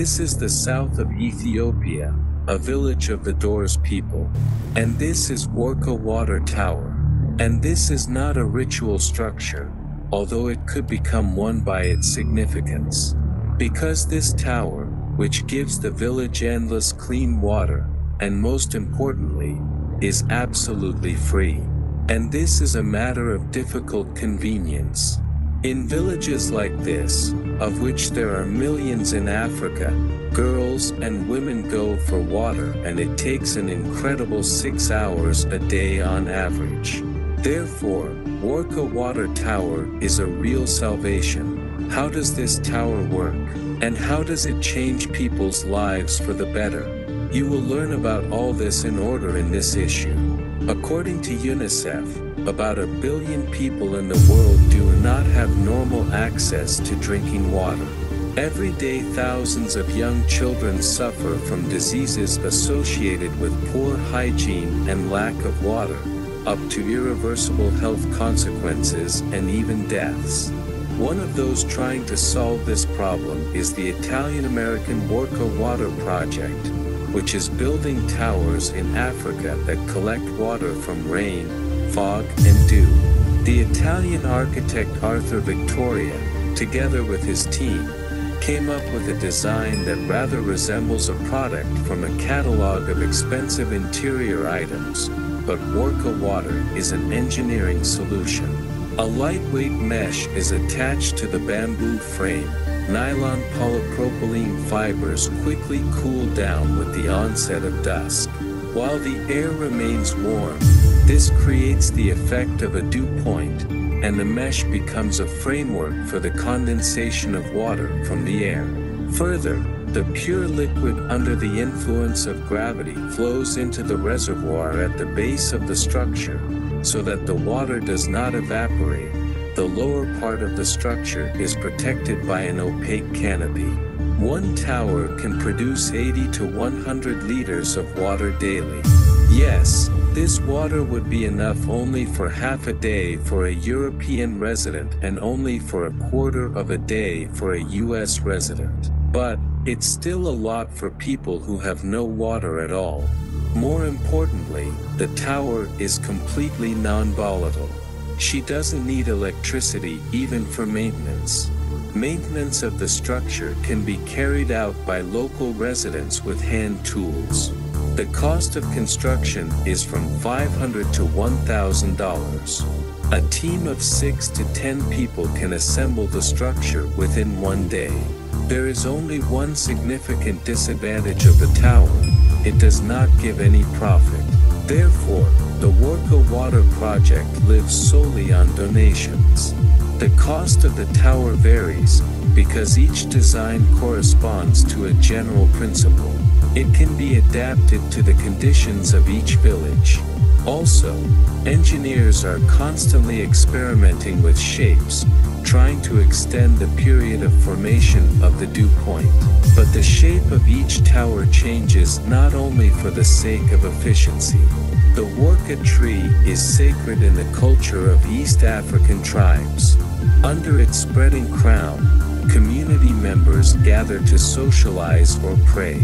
This is the south of Ethiopia, a village of the Dorze people. And this is Warka Water Tower. And this is not a ritual structure, although it could become one by its significance. Because this tower, which gives the village endless clean water, and most importantly, is absolutely free. And this is a matter of difficult convenience. In villages like this, of which there are millions in Africa, girls and women go for water and it takes an incredible six hours a day on average. Therefore, Warka Water Tower is a real salvation. How does this tower work? And how does it change people's lives for the better? You will learn about all this in order in this issue. According to UNICEF, about a billion people in the world do not have normal access to drinking water. Every day thousands of young children suffer from diseases associated with poor hygiene and lack of water, up to irreversible health consequences and even deaths. One of those trying to solve this problem is the Italian-American Warka Water Project, which is building towers in Africa that collect water from rain, fog, and dew. The Italian architect Arthur Vittori, together with his team, came up with a design that rather resembles a product from a catalog of expensive interior items, but Warka Water is an engineering solution. A lightweight mesh is attached to the bamboo frame. Nylon polypropylene fibers quickly cool down with the onset of dusk. While the air remains warm, this creates the effect of a dew point, and the mesh becomes a framework for the condensation of water from the air. Further, the pure liquid under the influence of gravity flows into the reservoir at the base of the structure, so that the water does not evaporate. The lower part of the structure is protected by an opaque canopy. One tower can produce 80 to 100 liters of water daily. Yes, this water would be enough only for half a day for a European resident and only for a quarter of a day for a US resident. But, it's still a lot for people who have no water at all. More importantly, the tower is completely non-volatile. She doesn't need electricity even for maintenance. Maintenance of the structure can be carried out by local residents with hand tools. The cost of construction is from 500 to $1,000. A team of 6 to 10 people can assemble the structure within one day. There is only one significant disadvantage of the tower. It does not give any profit. Therefore, the Warka Water Project lives solely on donations. The cost of the tower varies, because each design corresponds to a general principle. It can be adapted to the conditions of each village. Also, engineers are constantly experimenting with shapes, trying to extend the period of formation of the dew point. But the shape of each tower changes not only for the sake of efficiency. The Warka tree is sacred in the culture of East African tribes. Under its spreading crown, community members gather to socialize or pray.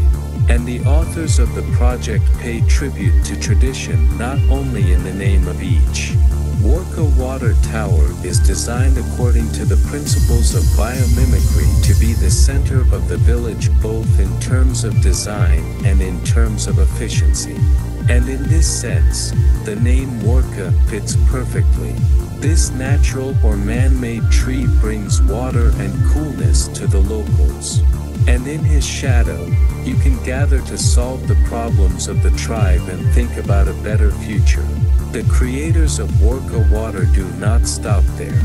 And the authors of the project pay tribute to tradition not only in the name of each. Warka Water Tower is designed according to the principles of biomimicry to be the center of the village both in terms of design and in terms of efficiency. And in this sense, the name Warka fits perfectly. This natural or man-made tree brings water and coolness to the locals. And in his shadow, you can gather to solve the problems of the tribe and think about a better future. The creators of Warka Water do not stop there.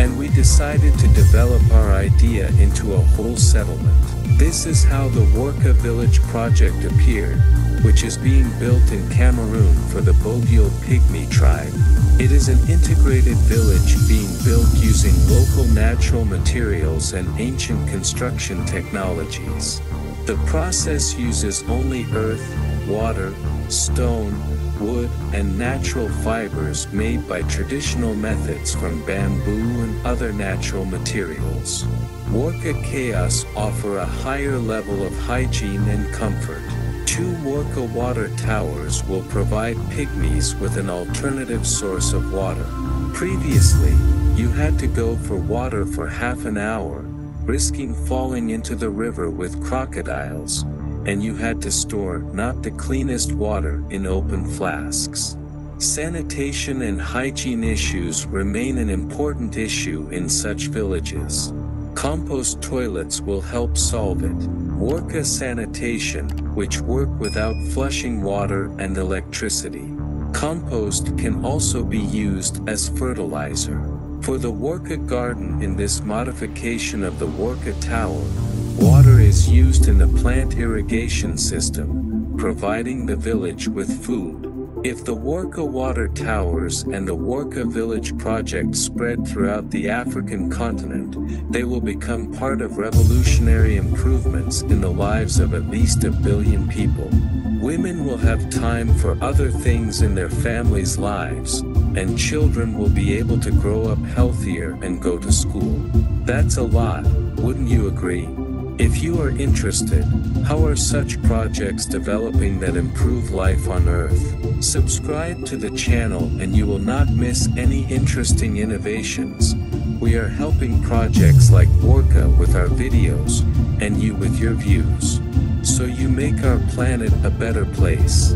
And we decided to develop our idea into a whole settlement. This is how the Warka Village project appeared, which is being built in Cameroon for the Bagyeli Pygmy tribe. It is an integrated village being built using local natural materials and ancient construction technologies. The process uses only earth, water, stone, wood, and natural fibers made by traditional methods from bamboo and other natural materials. Warka House offer a higher level of hygiene and comfort. Two Warka water towers will provide pygmies with an alternative source of water. Previously, you had to go for water for half an hour, risking falling into the river with crocodiles, and you had to store not the cleanest water in open flasks. Sanitation and hygiene issues remain an important issue in such villages. Compost toilets will help solve it. Warka sanitation, which work without flushing water and electricity. Compost can also be used as fertilizer. For the Warka garden in this modification of the Warka tower, water is used in the plant irrigation system, providing the village with food. If the Warka water towers and the Warka village project spread throughout the African continent, they will become part of revolutionary improvements in the lives of at least a billion people. Women will have time for other things in their families' lives, and children will be able to grow up healthier and go to school. That's a lot, wouldn't you agree? If you are interested, how are such projects developing that improve life on Earth? Subscribe to the channel and you will not miss any interesting innovations. We are helping projects like Warka with our videos, and you with your views. So you make our planet a better place.